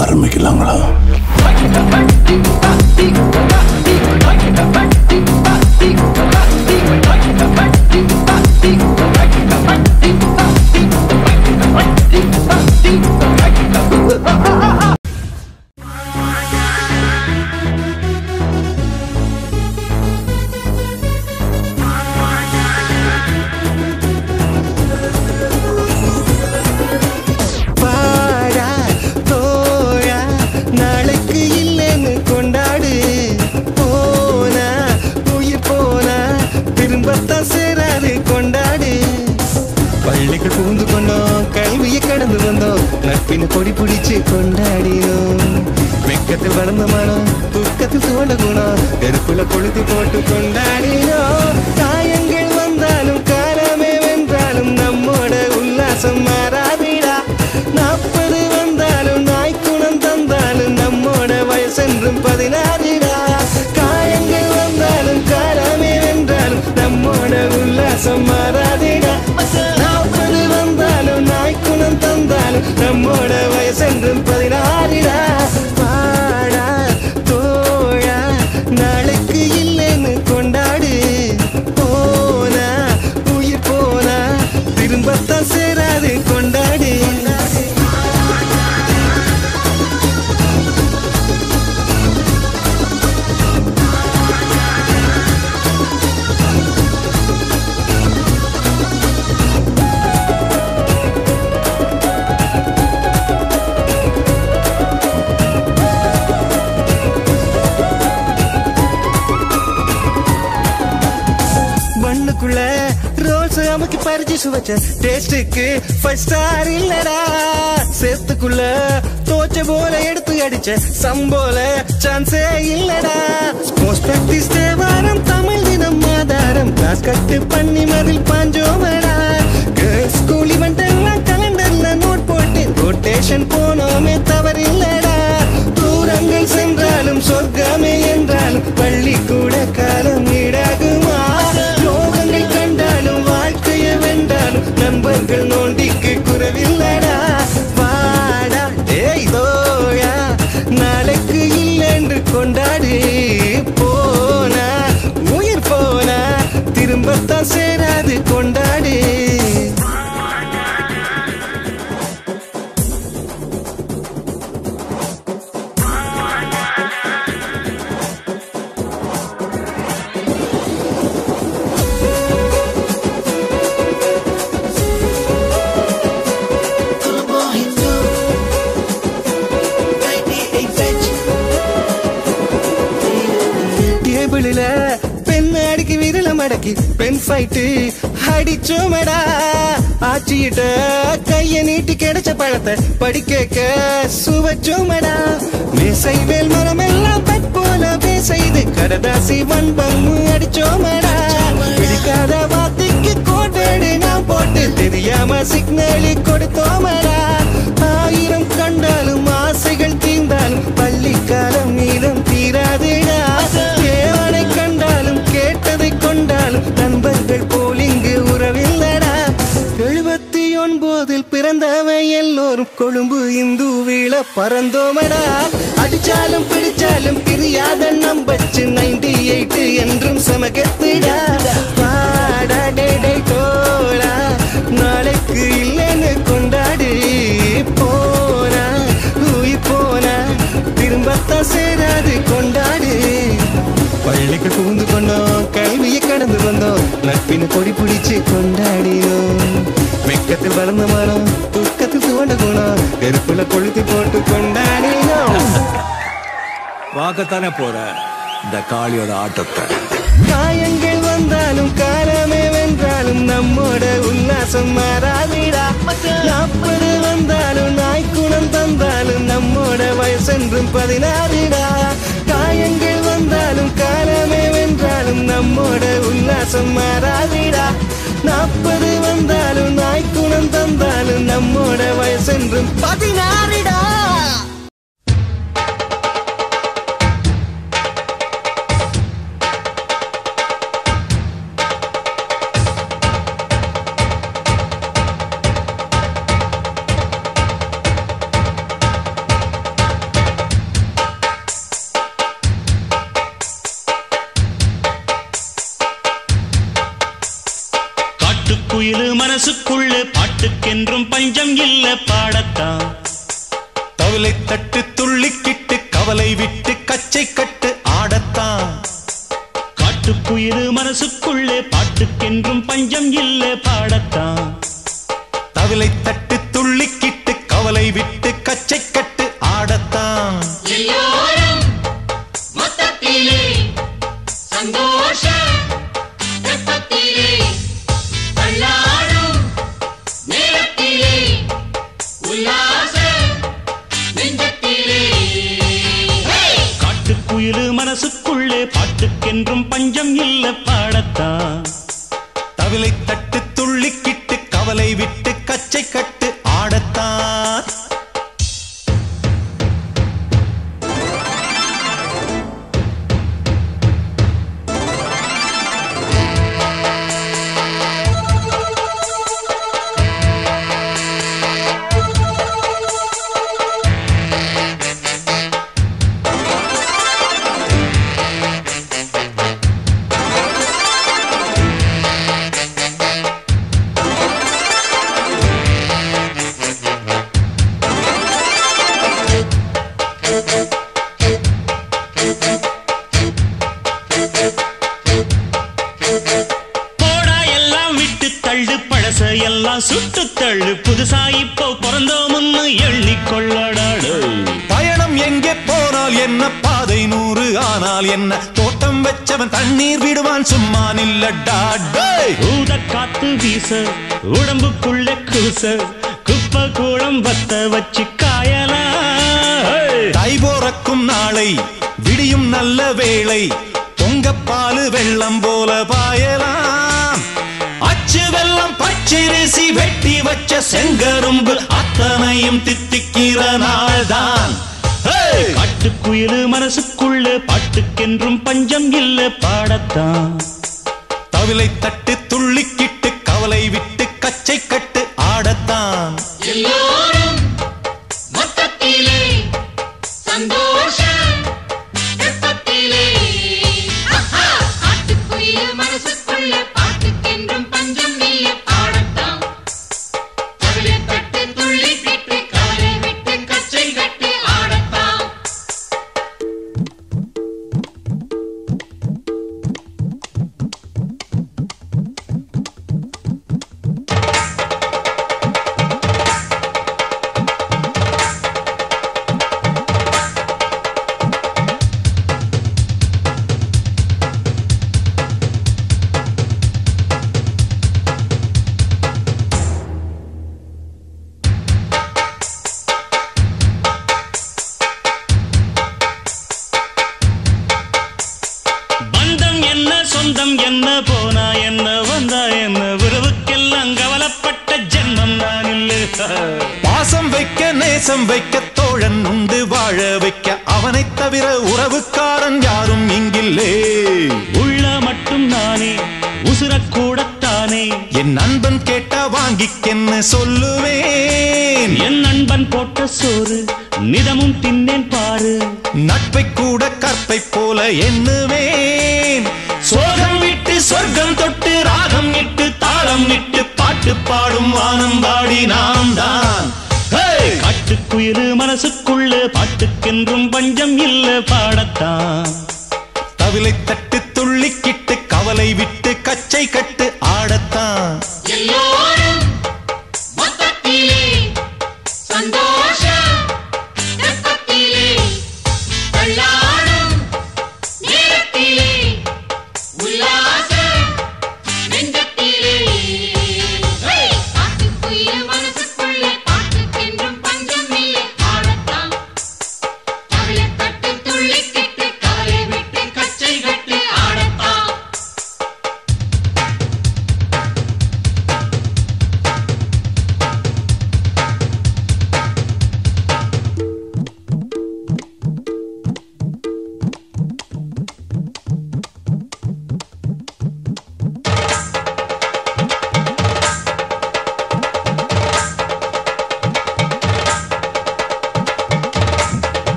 ஆரம்பிக்கலாங்களா? பாடா நெருப்புல கொழுத்து போட்டு கொண்டாடினோம் காயங்கள் வந்தாலும் காலமே வென்றாலும் நம்மோட உல்லாசம் மாறாதிடா. நாற்பது வந்தாலும் நாய்க்குணம் தந்தாலும் நம்மோட வயசென்றும் பதினாறிடா. காயங்கள் வந்தாலும் காலமே வென்றாலும் நம்மோட உல்லாசம் மாறாதிடா. நாற்பது வந்தாலும் நாய்க்குணம் தந்தாலும் நம்மோட வயசென்றும் பதினாறு அமுக்கு அமுக்கி பறிச்சு சுவைச்ச டேஸ்டுக்கு ஃபர்ஸ்ட் ஸ்டார் இல்லடா. சேத்துக்குள்ள தோச்ச போல எடுத்து அடிச்ச சம்போல சான்ஸே இல்லடா. ஸ்போர்ட்ஸ் பிராக்டிஸ் தேவாரம் தமிழ் தினம் ஆதாரம். கிளாஸ் கட்டு பண்ணி மதில் பாஞ்சோமடா. கேர்ள்ஸ் ஸ்கூல் இவெண்ட் எல்லாம் கலண்டர்ல நோட் போட்டு ரொட்டேஷன் போனோமே தவறில்லடா. தூரங்கள் சென்றாலும் சொர்க்கமே என்றாலும் பள்ளிக்கு தமிழில பெண் அடிக்கி விரல மடக்கி பெண் ஃபைட்டு அடிச்சோமடா. ஆச்சிட்ட கைய நீட்டி கிடைச்ச பழத்தை படிக்க சுவச்சோமடா. மேசை மேல் மரம் எல்லாம் பட் போல பேசைது கடதாசி வன்பம் அடிச்சோமடா. பிடிக்காத வார்த்தைக்கு கோட்டேடு நான் போட்டு தெரியாம சிக்னலி கொடுத்தோமடா. எல்லோரும் கொழும்பு இந்து வீழ பறந்தோமடா. அடிச்சாலும் பிடிச்சாலும் பிரியாத நம்பச்சு நைன்டி எயிட் என்றும் சமகத்திடா. பாடா டே தோழா நாளைக்கு இல்லைன்னு கொண்டாடு போனா உயிர் போனா திரும்பத்தான் சேராது கொண்டாடு. பள்ளிக்கு புகுந்து கொண்டோம் கல்வியை கடந்து வந்தோம். நட்பின் கொடி பிடிச்சு கொண்டாடினோம். வெக்கத்தில் வளர்ந்த மரம் துக்கத்தில் துவண்ட குணம் நெருப்புல கொளுத்தி போட்டு கொண்டாடினோம் பார்க்கத்தானே போற? இந்த காளியோட ஆட்டத்தை. காயங்கள் வந்தாலும் காலமே வென்றாலும் நம்மோட உல்லாசம் மாறாதிடா. நாற்பது வந்தாலும் நாய்க்குணம் தந்தாலும் நம்மோட வயசென்றும் பதினாறுடா. காயங்கள் வந்தாலும் காலமே வென்றாலும் நம்மோட உல்லாசம் மாறாதிடா. நம்மோட வயசென்றும் பதினாறு பஞ்சம் இல்ல பாடத்தான். தவிலை தட்டு துள்ளிக்கிட்டு கவலை விட்டு கச்சை கட்டு ஆடத்தான். காட்டுக்குயிரு மனசுக்குள்ளே பாட்டுக்கென்றும் பஞ்சம் இல்ல பாடத்தான். தவிலை தட்டு துள்ளிக்கிட்டு கவலை விட்டு கச்சை கட்டு ஆடத்தான். எல்லோரும் இல்ல பாடத்தான் சுட்டு தள்ளு. புதுசா இப்போ பிறந்தோம்னு எண்ணிக்கொள்ளடாடு. பயணம் எங்கே போனால் என்ன? பாதை நூறு ஆனால் என்ன? தோட்டம் வச்சவன் தண்ணீர் விடுவான் சும்மா நில்லடா. ஊத காத்து வீச உடம்புக்குள்ள கூச குப்பை கூடம் வத்த வச்சு காயலாம் தை போறக்கும் நாளை விடியும் நல்ல வேளை பொங்கப்பாலு வெள்ளம் போல பாயலாம் வெள்ளம் பச்சரிசி வெட்டி வச்ச செங்கரும்பு அத்தனையும் தித்திக்கிற நாள்தான். ஹேய்! காட்டுக்குயிலு மனசுக்குள்ள பாட்டுக்கென்றும் பஞ்சம் இல்ல பாடத்தான். தவிலை தட்டு துள்ளிக்கிட்டு கவலை விட்டு கச்சை கட்டு ஆடத்தான். நேசம் வைக்க தோழன் உண்டு வாழ வைக்க அவனைத் தவிர உறவுக்காரன் யாரும் இங்கில்லே. உள்ள மட்டும் நானே உசுரக்கூடத்தானே என் நண்பன் கேட்டா வாங்கிக்கென்னு சொல்லுவேன்? என் நண்பன் போட்ட சோறு நிதமும் தின்னேன் பாரு நட்பை கூட கற்பை போல எண்ணுவேன். சோகம் விட்டு சொர்க்கம் தொட்டு ராகம் இட்டு தாளம் இட்டு பாட்டு பாடும் வானம் பாடி நாம் தான் ஹேய்! மனசுக்குள்ள பாட்டுக்கென்றும் பஞ்சம் இல்ல பாடத்தான் தவிலை தட்டு துள்ளிக்கிட்டு கவலை விட்டு கச்சை கட்டு ஆடத்தான்